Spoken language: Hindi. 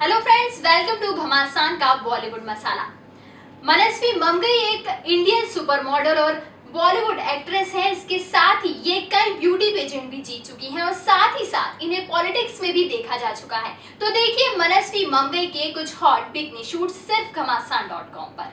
हेलो फ्रेंड्स वेलकम टू घमासान का बॉलीवुड मसाला मनस्वी ममगई एक इंडियन सुपर मॉडल और बॉलीवुड एक्ट्रेस हैं। इसके साथ ही ये कई ब्यूटी पेजेंट भी जीत चुकी हैं और साथ ही साथ इन्हें पॉलिटिक्स में भी देखा जा चुका है। तो देखिए मनस्वी ममगई के कुछ हॉट बिकनी शूट सिर्फ़ घमासान डॉट कॉम पर।